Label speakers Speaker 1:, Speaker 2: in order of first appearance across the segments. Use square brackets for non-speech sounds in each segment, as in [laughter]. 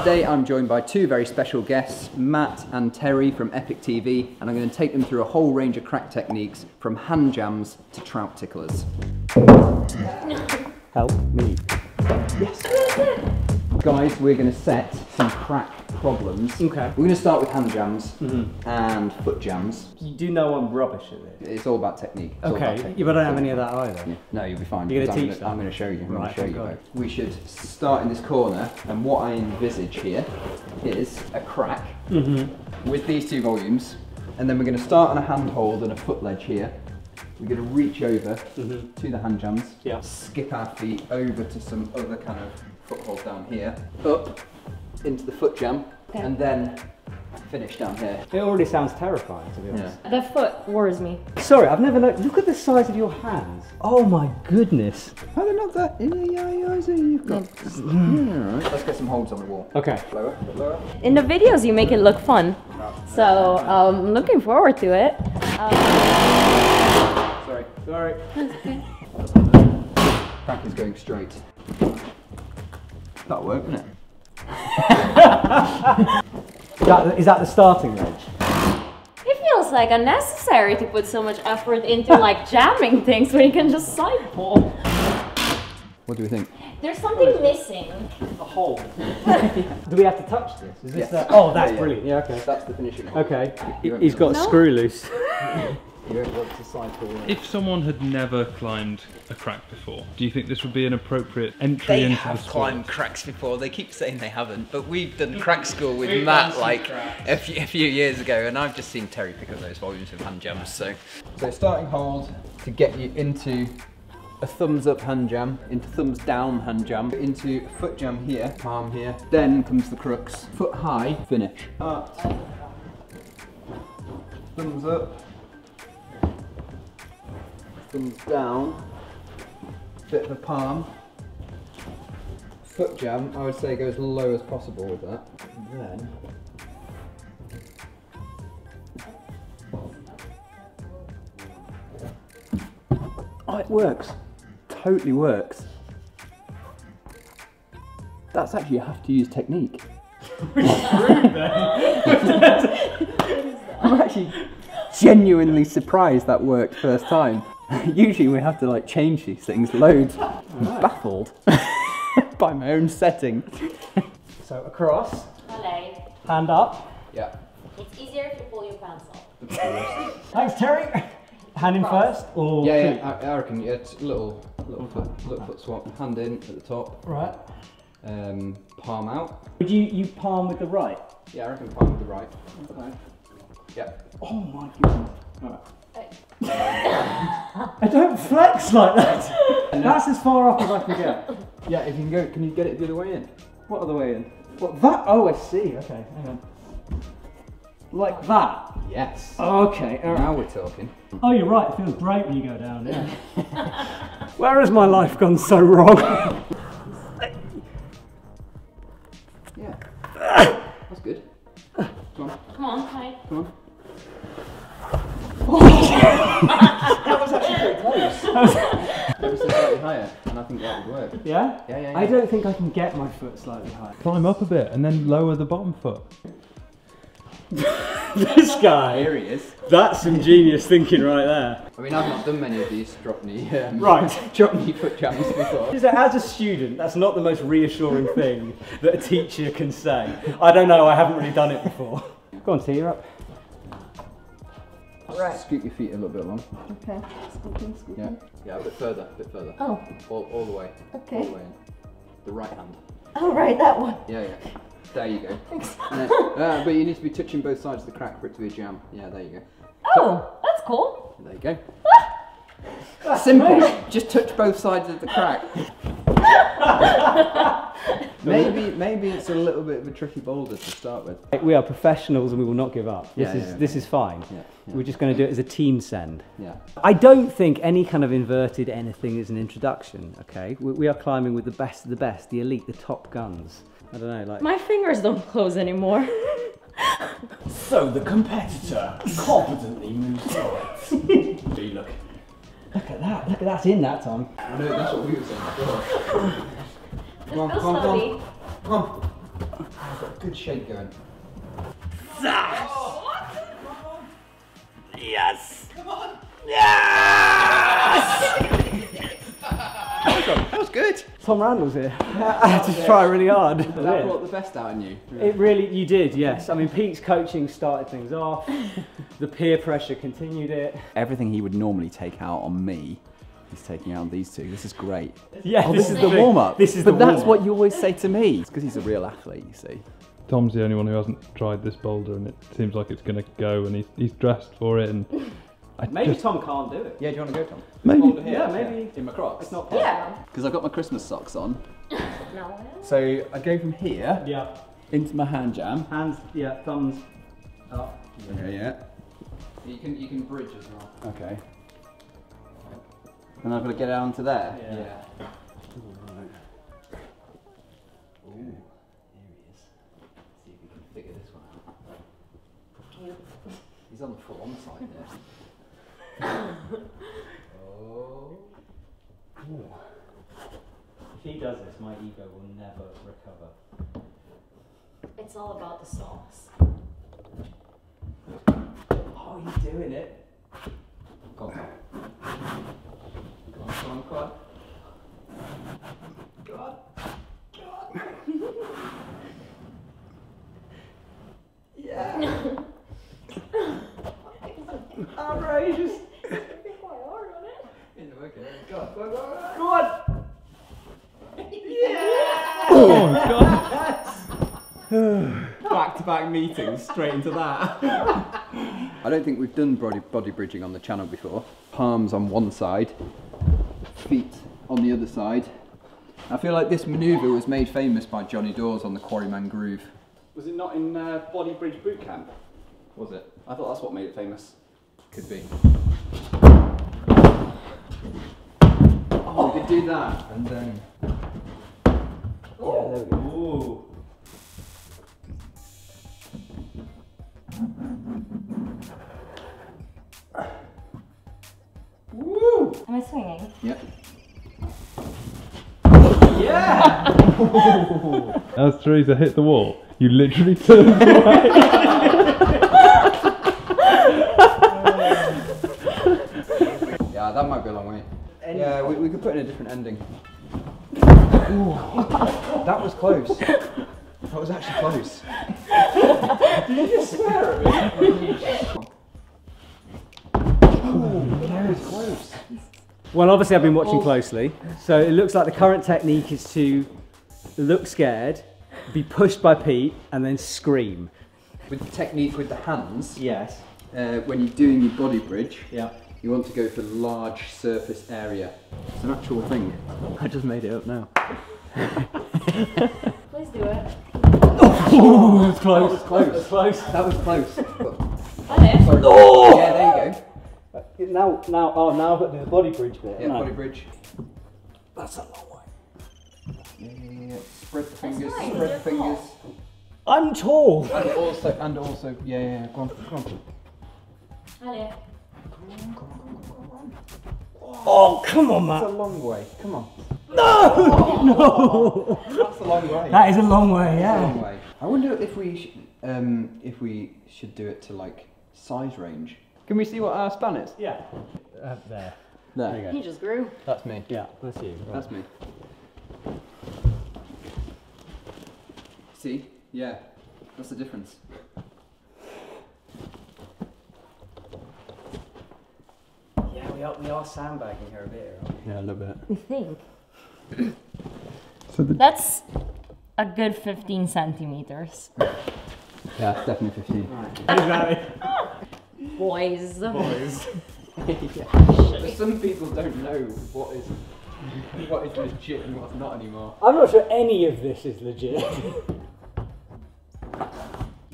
Speaker 1: Today I'm joined by two very special guests, Matt and Terri from Epic TV, and I'm going to take them through a whole range of crack techniques from hand jams to trout ticklers.
Speaker 2: Help me. Yes.
Speaker 1: Guys, we're going to set some crack problems.
Speaker 2: Okay.
Speaker 1: We're going to start with hand jams and foot jams.
Speaker 2: You do know I'm rubbish at this.
Speaker 1: It's all about technique. It's all about
Speaker 2: Okay,
Speaker 1: technique.
Speaker 2: you but I don't have any of that either.
Speaker 1: No, you'll be fine.
Speaker 2: You're gonna
Speaker 1: I'm
Speaker 2: teach
Speaker 1: gonna, I'm going to show you. I'm
Speaker 2: Right,
Speaker 1: going to show you both. We should start in this corner, and what I envisage here is a crack
Speaker 2: Mm-hmm.
Speaker 1: with these two volumes, and then we're going to start on a handhold and a foot ledge here. We're going to reach over
Speaker 2: Mhm.
Speaker 1: to the hand jams,
Speaker 2: Yeah.
Speaker 1: skip our feet over to some other kind of foothold down here, up into the foot jam,
Speaker 3: Okay.
Speaker 1: and then finish down here.
Speaker 2: It already sounds terrifying to be honest.
Speaker 3: The foot worries me.
Speaker 2: Sorry, I've never looked. Look at the size of your hands. Oh my goodness.
Speaker 1: Oh, they're not that. Yeah, yeah, yeah, so you've got. [sniffs] Yeah, all right. Let's get some holds on the wall.
Speaker 2: Okay.
Speaker 1: Lower, lower.
Speaker 3: In the videos, you make it look fun. So um, I'm looking forward to it. Um,
Speaker 1: Sorry, sorry. Crack is going straight. That'll work, won't it?
Speaker 2: Is that, is that the starting range?
Speaker 3: it feels like unnecessary to put so much effort into like jamming things when you can just side pull.
Speaker 1: What do we think?
Speaker 3: There's something missing.
Speaker 2: A hole. [laughs] do we have to touch this? Is this
Speaker 1: Yes.
Speaker 2: the, Oh, that's
Speaker 1: Yeah, yeah.
Speaker 2: brilliant. Yeah, okay.
Speaker 1: That's the finishing. one.
Speaker 2: Okay.
Speaker 1: You won't
Speaker 2: He's
Speaker 1: be
Speaker 2: got a screw loose. [laughs]
Speaker 1: You won't want to cycle.
Speaker 4: If someone had never climbed a crack before, do you think this would be an appropriate entry
Speaker 5: They
Speaker 4: into
Speaker 5: have
Speaker 4: the sport?
Speaker 5: climbed cracks before. They keep saying they haven't, but we've done [laughs] crack school with Matt like a few, a few years ago, and I've just seen Terri pick up those volumes of hand jams. So
Speaker 1: So starting hold to get you into a thumbs up hand jam, into thumbs down hand jam, into foot jam here, palm here. Then comes the crux. Foot high, finish. Up. Thumbs up. Thumbs down. Bit of a palm. Foot jam, I would say go as low as possible with that. And then
Speaker 2: Oh, it works.
Speaker 1: totally works. That's actually you have to use technique. [laughs] [laughs] I'm actually genuinely surprised that worked first time. [laughs] Usually we have to like change these things loads. I'm baffled [laughs] by my own setting. [laughs]
Speaker 2: So across,
Speaker 3: Malay.
Speaker 2: hand up.
Speaker 1: Yeah.
Speaker 3: It's easier if you pull your pants off.
Speaker 2: Thanks, Terri. Hand in first, or
Speaker 1: Yeah, yeah, I, I reckon yeah, it's a little, little foot, little foot swap. Hand in at the top,
Speaker 2: Right.
Speaker 1: um, palm out.
Speaker 2: Would you you palm with the right?
Speaker 1: Yeah, I reckon palm with the right.
Speaker 2: Okay.
Speaker 1: Yeah.
Speaker 2: Oh my goodness. I don't flex like that. That's as far up as I can get.
Speaker 1: Yeah, if you can go, can you get it the other way in?
Speaker 2: What other way in? What that? Oh, I see. Okay, hang on. Like that.
Speaker 1: Yes.
Speaker 2: Okay. all right.
Speaker 1: Now we're talking.
Speaker 2: Oh, you're right. It feels great when you go down. Yeah. [laughs] Where has my life gone so wrong?
Speaker 1: Yeah. That's good. Come on,
Speaker 3: Come on, hi.
Speaker 1: come on. [laughs] That was actually pretty close. [laughs] Ever so slightly higher, and I think that would work.
Speaker 2: yeah?
Speaker 1: Yeah, yeah,
Speaker 2: I don't think I can get my foot slightly higher.
Speaker 4: Climb up a bit and then lower the bottom foot. [laughs]
Speaker 2: this guy.
Speaker 1: Here he is.
Speaker 2: That's some genius thinking right there.
Speaker 1: I mean, I've not done many of these drop knee, um,
Speaker 2: Right. [laughs]
Speaker 1: drop knee foot jams before.
Speaker 2: Is as a student, that's not the most reassuring thing that a teacher can say. I don't know, I haven't really done it before. Go on, T, you're up.
Speaker 1: Right. Scoot your feet a little bit along.
Speaker 3: Okay. Scooping, scooping.
Speaker 1: Yeah. Yeah, a bit further, a bit further.
Speaker 3: Oh,
Speaker 1: All, all the way.
Speaker 3: Okay.
Speaker 1: All the way in. The right hand.
Speaker 3: oh, right, that one.
Speaker 1: Yeah, yeah. There you go. And then- [laughs] uh, but you need to be touching both sides of the crack for it to be a jam. Yeah, there you go.
Speaker 3: Oh, that's cool.
Speaker 1: There you go. Simple. Just touch both sides of the crack. [laughs] maybe, maybe it's a little bit of a tricky boulder to start with.
Speaker 2: We are professionals and we will not give up. This
Speaker 1: Yeah,
Speaker 2: is
Speaker 1: yeah,
Speaker 2: this is fine.
Speaker 1: Yeah, yeah.
Speaker 2: We're just going to do it as a team send.
Speaker 1: Yeah.
Speaker 2: I don't think any kind of inverted anything is an introduction. Okay, we, we are climbing with the best of the best, the elite, the top guns. I don't know, like
Speaker 3: My fingers don't close anymore. [laughs]
Speaker 6: So the competitor competently moves forward. [laughs] look.
Speaker 2: look at that, look at that's in that time.
Speaker 1: I know that's what we were saying before. [laughs] Come on,
Speaker 3: Feels
Speaker 1: come on, come
Speaker 3: heavy.
Speaker 1: on. Come on. good shake going. That was good.
Speaker 2: Tom Randall's here. [laughs] I had to try really hard.
Speaker 1: That brought the best out in you.
Speaker 2: It really, you did, yes. I mean, Pete's coaching started things off. [laughs] The peer pressure continued it.
Speaker 6: Everything he would normally take out on me, he's taking out on these two. This is great.
Speaker 2: Yeah,
Speaker 6: Oh, this is the warm up.
Speaker 2: This is
Speaker 6: but
Speaker 2: the
Speaker 6: that's
Speaker 2: warm-up.
Speaker 6: what you always say to me. It's because he's a real athlete, you see.
Speaker 4: Tom's the only one who hasn't tried this boulder, and it seems like it's going to go, and he's, he's dressed for it. And I
Speaker 2: Maybe
Speaker 4: just,
Speaker 2: Tom can't do it.
Speaker 1: Yeah, do you want to go, Tom?
Speaker 4: maybe
Speaker 2: Yeah, maybe.
Speaker 1: In my Crocs.
Speaker 2: It's not possible.
Speaker 3: Yeah.
Speaker 6: Because I've got my Christmas socks on.
Speaker 3: No. [laughs]
Speaker 1: So I go from here
Speaker 2: Yeah.
Speaker 6: Into my hand jam.
Speaker 2: Hands, yeah, thumbs up.
Speaker 6: Okay, yeah.
Speaker 1: You can you can bridge as well.
Speaker 6: Okay. And I've got to get down onto there.
Speaker 2: Yeah.
Speaker 6: Ooh, here he is. See if we can figure this one out. He's on the full on side there. oh.
Speaker 2: If he does this, my ego will never recover.
Speaker 3: It's all about the sauce.
Speaker 2: Oh, he's doing it.
Speaker 1: Go on, Go on, go on, go on. Go on. Go on. yeah. [laughs] Oh, [laughs] Outrageous.
Speaker 3: Quite hard on it.
Speaker 1: It's working. Go on, go [sighs] on, go on.
Speaker 2: Go on!
Speaker 1: Back to back meetings, straight into that. [laughs]
Speaker 6: I don't think we've done body, body bridging on the channel before. Palms on one side, feet on the other side. I feel like this manoeuvre was made famous by Johnny Dawes on the Quarryman Groove.
Speaker 1: Was it not in uh, Body Bridge Boot Camp?
Speaker 6: Was it?
Speaker 1: I thought that's what made it famous.
Speaker 6: Could be.
Speaker 1: Oh, we could do that and then.
Speaker 2: Oh, there
Speaker 3: Am I swinging?
Speaker 6: Yep. [laughs]
Speaker 4: as Teresa hit the wall, you literally turned away. [laughs]
Speaker 1: Yeah, that might be a long way. Yeah, we, we could put in a different ending. that was close. That was actually close.
Speaker 2: Well, obviously, I've been watching closely. So it looks like the current technique is to look scared, be pushed by Pete, and then scream.
Speaker 1: With the technique with the hands,
Speaker 2: Yes.
Speaker 1: uh, when you're doing your body bridge,
Speaker 2: Yeah.
Speaker 1: you want to go for large surface area. It's an actual thing.
Speaker 2: I just made it up now. [laughs]
Speaker 3: Please do it.
Speaker 2: It's close.
Speaker 1: That was close.
Speaker 2: close.
Speaker 1: That was close. But-
Speaker 3: Allez.
Speaker 1: sorry. Yeah, there you go.
Speaker 2: Now, now, oh, now I've got to do the body bridge bit.
Speaker 1: Yeah,
Speaker 2: haven't I?
Speaker 1: body bridge.
Speaker 2: That's a long way.
Speaker 1: Yeah, yeah, yeah. Spread the fingers.
Speaker 3: fine,
Speaker 1: Spread the fingers.
Speaker 2: I'm tall.
Speaker 1: And also, and also, yeah, yeah, yeah. Go on, go on.
Speaker 3: Allez.
Speaker 2: Oh, come on, man!
Speaker 1: That's a long way. Come on.
Speaker 2: No! [laughs] no!
Speaker 1: That's a long way.
Speaker 2: That is a long way, yeah.
Speaker 1: long way. I wonder if we, sh- um, if we should do it to like size range. Can we see what our span is?
Speaker 2: Yeah. Uh, there.
Speaker 1: There.
Speaker 2: There you
Speaker 3: He just grew.
Speaker 1: That's me.
Speaker 2: Yeah, that's you.
Speaker 1: That's me. See? Yeah. That's the difference.
Speaker 2: Yeah, we are, we are sandbagging here a bit. aren't
Speaker 1: Yeah, a little bit.
Speaker 3: We think.
Speaker 4: So the,
Speaker 3: That's a good 15 centimeters.
Speaker 1: Yeah, definitely 15.
Speaker 2: we? Exactly.
Speaker 3: Boys. [laughs]
Speaker 1: But some people don't know what is what is legit and what's not anymore.
Speaker 2: I'm not sure any of this is legit.
Speaker 3: Come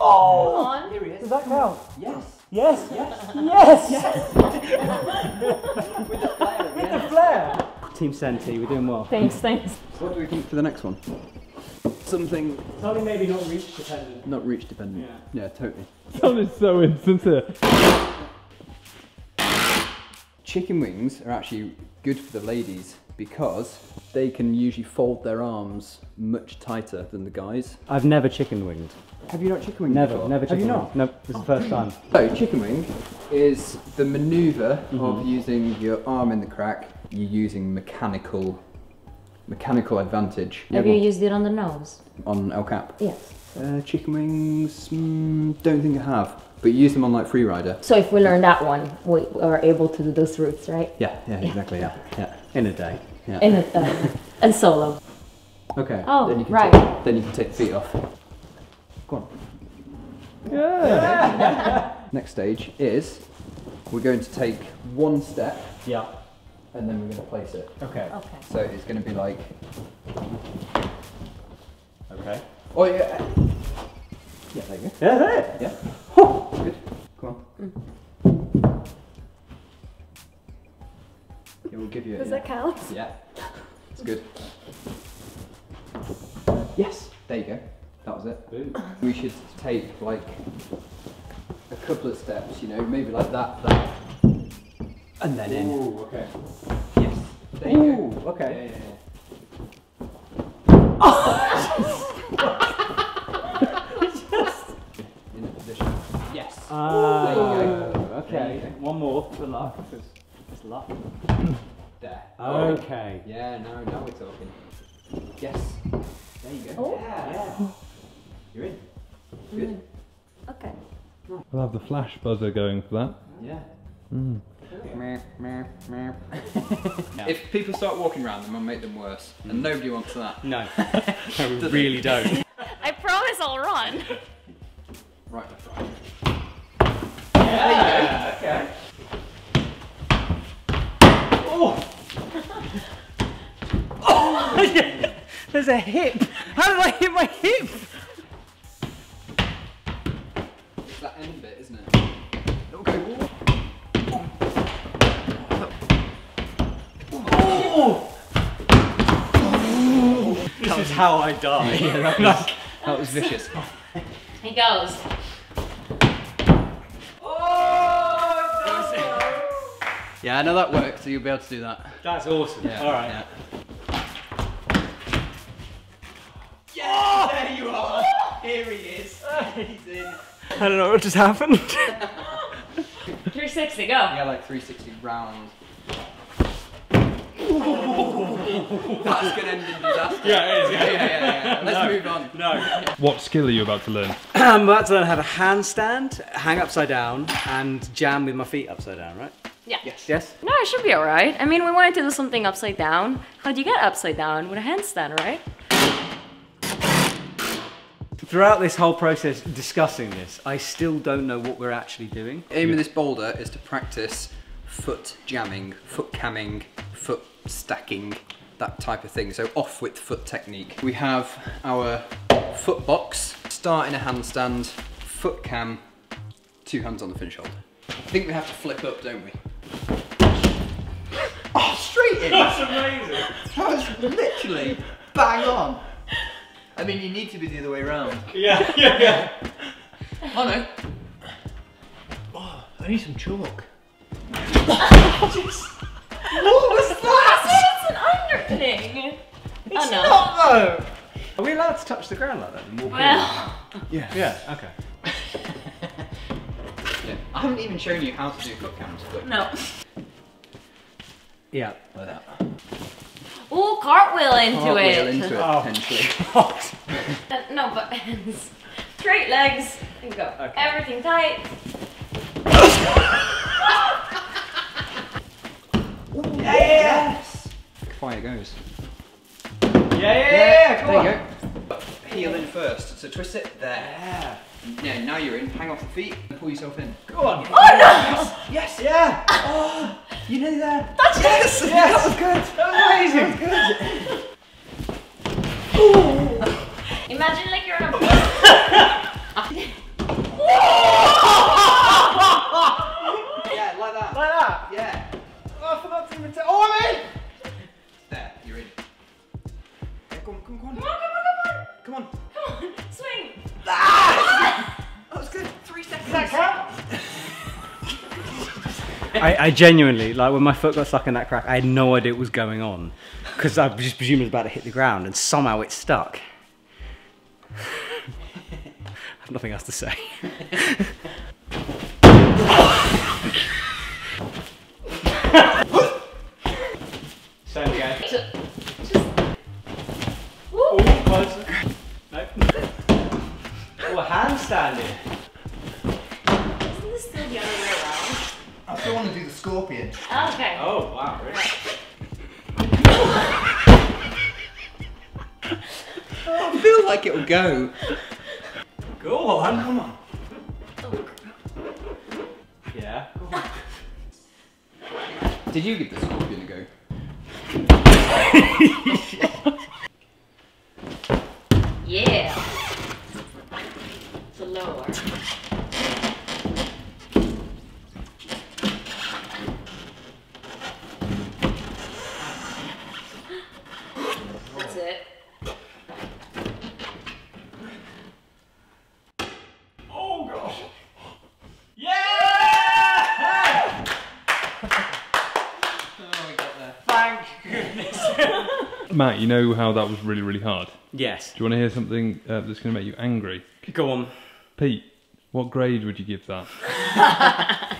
Speaker 2: oh!
Speaker 3: on.
Speaker 1: Here he is.
Speaker 2: Does that count?
Speaker 1: Yes.
Speaker 2: Yes! Yes! Yes! [laughs] With the flare With the flare! Team Senti, we're doing well.
Speaker 3: Thanks, thanks.
Speaker 1: What do we think for the next one? Something
Speaker 2: It's maybe not reach dependent.
Speaker 1: not reach dependent. Yeah, totally.
Speaker 4: Tom is so insincere.
Speaker 1: Chicken wings are actually good for the ladies because they can usually fold their arms much tighter than the guys.
Speaker 2: I've never chicken winged.
Speaker 1: Have you not chicken wing
Speaker 2: Never,
Speaker 1: before?
Speaker 2: never
Speaker 1: Have you
Speaker 2: winged.
Speaker 1: not?
Speaker 2: Nope, this is the first time.
Speaker 1: So chicken wing is the maneuver of mm-hmm. using your arm in the crack. You're using mechanical mechanical advantage
Speaker 3: Have you used it on the nose?
Speaker 1: on El Cap.
Speaker 3: Yes.
Speaker 1: Uh, chicken wings, mm, don't think I have, but you use them on like Freerider.
Speaker 3: So if we learn that one, we are able to do those routes, right?
Speaker 1: Yeah, yeah, exactly. Yeah, [laughs] yeah,
Speaker 2: In a day.
Speaker 1: yeah.
Speaker 3: In a, day. and solo.
Speaker 1: Okay.
Speaker 3: Oh,
Speaker 1: then you can
Speaker 3: right.
Speaker 1: Take, then you can take the feet off. Go on. Yeah. [laughs] Next stage is we're going to take one step
Speaker 2: Yeah.
Speaker 1: And then we're going to place it.
Speaker 2: Okay.
Speaker 3: Okay.
Speaker 1: So it's going to be like.
Speaker 2: Okay.
Speaker 1: Oh yeah. Yeah, there you go.
Speaker 2: Yeah, there.
Speaker 1: Yeah. Good. Come on. Mm. Yeah, we'll give you.
Speaker 3: Does
Speaker 1: yeah.
Speaker 3: that count?
Speaker 1: Yeah. It's good. Yes. There you go. That was it. We should take like a couple of steps, you know, maybe like that, that, Yes. There you
Speaker 2: Ooh,
Speaker 1: go.
Speaker 2: okay.
Speaker 1: Yeah, yeah, yeah. [laughs] In the position. Yes.
Speaker 2: Ah,
Speaker 1: There you go.
Speaker 2: okay.
Speaker 1: There you go.
Speaker 2: One more for luck, because it's luck.
Speaker 1: There.
Speaker 2: Okay.
Speaker 1: Yeah, no, now we're talking. Yes. There you go.
Speaker 3: Oh.
Speaker 1: Yeah. You're in. Good.
Speaker 3: Okay.
Speaker 4: We'll have the flash buzzer going for that.
Speaker 1: If people start walking around them, I'll make them worse. And mm-hmm. nobody wants that.
Speaker 2: No. [laughs] no, we really don't.
Speaker 3: I promise I'll run.
Speaker 1: Right, left, right.
Speaker 2: Okay. [laughs] Oh! Oh! [laughs] There's a hip. How did I hit my hip? How I died. [laughs]
Speaker 1: That was vicious.
Speaker 3: He goes.
Speaker 1: Oh, yeah, I know that worked, so you'll be able to do that.
Speaker 2: That's awesome.
Speaker 1: Yeah.
Speaker 2: All right.
Speaker 1: Yeah.
Speaker 2: There you are. Here he is. He's in. I don't know what just happened. [laughs]
Speaker 3: 360, go.
Speaker 1: Yeah, like 360 round. That's gonna end in disaster.
Speaker 2: Yeah, it is,
Speaker 1: Yeah, yeah, yeah. yeah. Let's move on.
Speaker 2: No.
Speaker 4: What skill are you about to learn? [clears throat]
Speaker 2: I'm about to learn how to handstand, hang upside down, and jam with my feet upside down, right?
Speaker 3: Yeah.
Speaker 2: Yes. Yes?
Speaker 3: No, it should be alright. I mean, we wanted to do something upside down. How'd you get upside down? With a handstand, right?
Speaker 2: Throughout this whole process discussing this, I still don't know what we're actually doing.
Speaker 1: The aim of this boulder is to practice foot jamming, foot camming, foot stacking, that type of thing. So off with foot technique. We have our foot box, start in a handstand, foot cam, two hands on the fin shoulder. I think we have to flip up, don't we? [laughs] Oh, straight in!
Speaker 2: That's amazing.
Speaker 1: That was literally bang on. I mean, you need to be the other way around.
Speaker 2: Yeah, [laughs] yeah, yeah.
Speaker 1: Oh no.
Speaker 7: Oh, I need some chalk. [laughs]
Speaker 3: It's an underthing. oh no.
Speaker 2: though. Are we allowed to touch the ground like that and walk
Speaker 3: Well,
Speaker 2: in? Yeah. Okay.
Speaker 1: Yeah. [laughs] I haven't even shown you how to do foot cams, but
Speaker 3: no.
Speaker 2: Yeah.
Speaker 1: like that.
Speaker 3: Ooh, cartwheel into
Speaker 1: Cartwheel
Speaker 3: it.
Speaker 1: into it,
Speaker 2: Oh.
Speaker 1: potentially.
Speaker 3: Uh, no, but straight legs and go.
Speaker 2: Okay.
Speaker 3: Everything tight. [laughs] [laughs]
Speaker 1: Yes! Fire goes.
Speaker 2: Yeah, yeah, yeah.
Speaker 1: there you go. Heel in first. So twist it there. Yeah. now you're in. Hang off the feet and pull yourself in.
Speaker 2: Go on. Oh no!
Speaker 1: Yes!
Speaker 2: Yeah.
Speaker 1: Oh, you nearly there.
Speaker 2: Yes. Yes. That was good. That was amazing.
Speaker 3: Imagine like you're on a [laughs]
Speaker 2: I, I genuinely, like when my foot got stuck in that crack, I had no idea what was going on. Because I just presumed it was about to hit the ground and somehow it stuck. [laughs] I have nothing else to say. [laughs] Same again.
Speaker 3: Just,
Speaker 2: Oh, close. No. Oh, handstanding.
Speaker 3: isn't this still the other way around?
Speaker 8: I still want to do the scorpion.
Speaker 3: Okay.
Speaker 2: Oh, wow. Really?
Speaker 5: Oh, I feel like it'll go.
Speaker 2: Go on, come on. Oh, yeah. Go [laughs] on.
Speaker 6: Did you get the scorpion a go?
Speaker 3: Yeah. The lower. That's it.
Speaker 2: Oh gosh. Yeah!
Speaker 5: Oh, we got there.
Speaker 2: Thank goodness.
Speaker 4: Matt, you know how that was really, really hard.
Speaker 2: yes.
Speaker 4: Do you want to hear something uh, that's going to make you angry?
Speaker 2: Go on.
Speaker 4: Pete, what grade would you give that? [laughs]